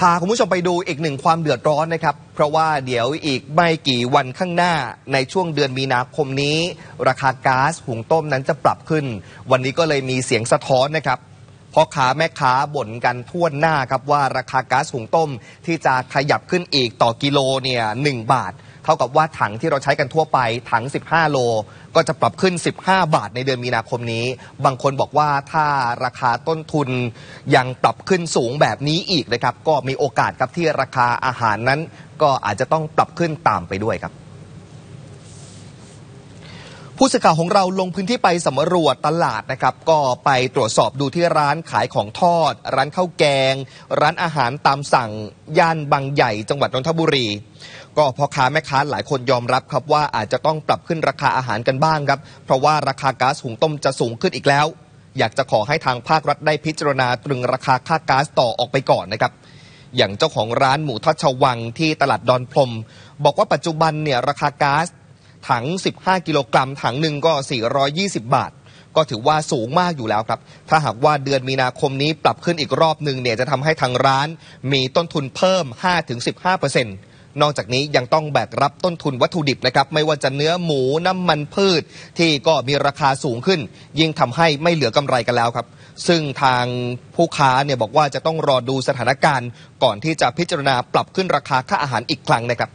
พาคุณผู้ชมไปดูอีกหนึ่งความเดือดร้อนนะครับ เพราะว่าเดี๋ยวอีกไม่กี่วันข้างหน้าในช่วงเดือนมีนาคมนี้ ราคาก๊าซหุงต้มนั้นจะปรับขึ้น วันนี้ก็เลยมีเสียงสะท้อนนะครับพ่อค้าแม่ค้าบ่นกันทั่วหน้าครับว่าราคาก๊าซหุงต้มที่จะขยับขึ้นอีกต่อกิโลเนี่ยหบาท เท่ากับว่าถังที่เราใช้กันทั่วไปถัง 15 โล ก็จะปรับขึ้น 15 บาทในเดือนมีนาคมนี้ บางคนบอกว่าถ้าราคาต้นทุนยังปรับขึ้นสูงแบบนี้อีกนะครับ ก็มีโอกาสครับที่ราคาอาหารนั้น ก็อาจจะต้องปรับขึ้นตามไปด้วยครับ ผู้สื่อข่าวของเราลงพื้นที่ไปสำรวจตลาดนะครับ ก็ไปตรวจสอบดูที่ร้านขายของทอด ร้านข้าวแกง ร้านอาหารตามสั่ง ย่านบางใหญ่จังหวัดนนทบุรี ก็พ่อค้าแม่ค้าหลายคนยอมรับครับว่าอาจจะต้องปรับขึ้นราคาอาหารกันบ้างครับ เพราะว่าราคาก๊าซหุงต้มจะสูงขึ้นอีกแล้ว อยากจะขอให้ทางภาครัฐได้พิจารณาตรึงราคาค่าก๊าซต่อออกไปก่อนนะครับอย่างเจ้าของร้านหมูทอดชวังที่ตลาดดอนพรมบอกว่าปัจจุบันเนี่ยราคาก๊าซ ถัง 15 กิโลกรัม ถังหนึ่งก็ 420 บาท ก็ถือว่าสูงมากอยู่แล้วครับ ถ้าหากว่าเดือนมีนาคมนี้ปรับขึ้นอีกรอบหนึ่งเนี่ยจะทำให้ทางร้านมีต้นทุนเพิ่ม 5-15%นอกจากนี้ยังต้องแบกรับต้นทุนวัตถุดิบนะครับ ไม่ว่าจะเนื้อหมูน้ำมันพืช ที่ก็มีราคาสูงขึ้น ยิ่งทำให้ไม่เหลือกำไรกันแล้วครับ ซึ่งทางผู้ค้าเนี่ยบอกว่าจะต้องรอดูสถานการณ์ ก่อนที่จะพิจารณาปรับขึ้นราคาค่าอาหารอีกครั้งนะครับ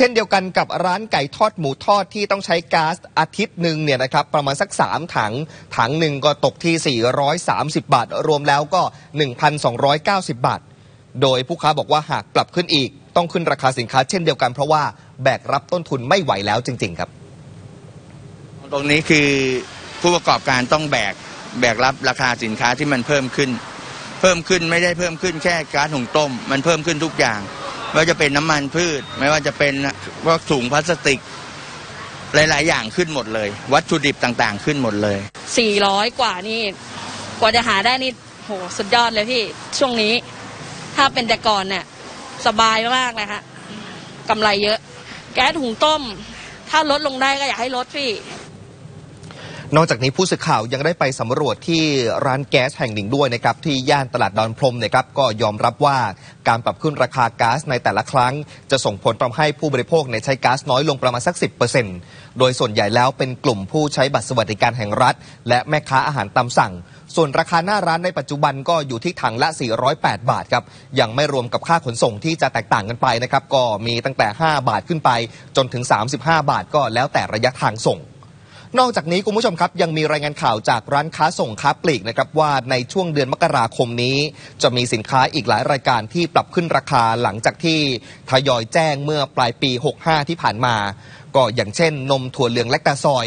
เช่นเดียวกันกับร้านไก่ทอดหมูทอดที่ต้องใช้ก๊าซอาทิตย์หนึ่งเนี่ยนะครับประมาณสัก 3 ถัง ถังหนึ่งก็ตกที่ 430 บาท รวมแล้วก็ 1,290 บาท โดยผู้ค้าบอกว่าหากปรับขึ้นอีก ต้องขึ้นราคาสินค้าเช่นเดียวกันเพราะว่าแบกรับต้นทุนไม่ไหวแล้วจริง ๆ ครับ ตรงนี้คือผู้ประกอบการต้องแบกแบกรับราคาสินค้าที่มันเพิ่มขึ้น เพิ่มขึ้นไม่ได้เพิ่มขึ้นแค่ก๊าซหุงต้ม มันเพิ่มขึ้นทุกอย่าง ว่าจะเป็นน้ำมันพืช ไม่ว่าจะเป็นพวกถุงพลาสติก หลาย ๆ อย่างขึ้นหมดเลย วัตถุดิบต่างๆ ขึ้นหมดเลยสี่ร้อยกว่านี่ กว่าจะหาได้นี่โหสุดยอดเลยพี่ ช่วงนี้ ถ้าเป็นแต่ก่อนเนี่ยสบายมากเลยฮะกำไรเยอะ แก๊สหุงต้ม ถ้าลดลงได้ก็อยากให้ลดพี่ นอกจากนี้ผู้สื่อข่าวยังได้ไปสำรวจที่ร้านแก๊สแห่งหนึ่งด้วยนะครับที่ย่านตลาดดอนพรมนะครับก็ยอมรับว่าการปรับขึ้นราคาก๊าซในแต่ละครั้ง จะส่งผลทำให้ผู้บริโภคในใช้ก๊าซน้อยลงประมาณสัก 10%โดยส่วนใหญ่แล้วเป็นกลุ่มผู้ใช้บัตรสวัสดิการแห่งรัฐ และแม่ค้าอาหารตามสั่ง ส่วนราคาหน้าร้านในปัจจุบันก็อยู่ที่ถังละ 408 บาทครับยังไม่รวมกับค่าขนส่งที่จะแตกต่างกันไปนะครับก็มีตั้งแต่ 5 บาทขึ้นไป จนถึง 35 บาทก็แล้วแต่ระยะทางส่ง นอกจากนี้คุณผู้ชมครับยังมีรายงานข่าวจากร้านค้าส่งค้าปลีกนะครับว่าในช่วงเดือนมกราคมนี้ จะมีสินค้าอีกหลายรายการที่ปรับขึ้นราคาหลังจากที่ทยอยแจ้งเมื่อปลายปี 65 ที่ผ่านมา ก็อย่างเช่น นมถั่วเหลืองแลคตาซอย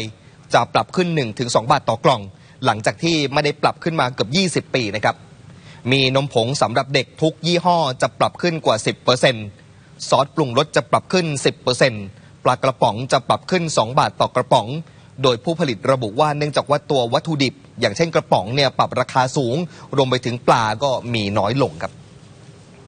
จะปรับขึ้น 1-2 บาทต่อกล่อง หลังจากที่ไม่ได้ปรับขึ้นมาเกือบ 20 ปีนะครับมีนมผงสำหรับเด็กทุกยี่ห้อจะปรับขึ้นกว่า 10%ซอสปรุงรสจะปรับขึ้น 10%ปลากระป๋องจะปรับขึ้น 2 บาทต่อกระป๋อง โดยผู้ผลิตระบุว่าเนื่องจากว่าตัววัตถุดิบ อย่างเช่นกระป๋องเนี่ยปรับราคาสูง รวมไปถึงปลาก็มีน้อยลงครับ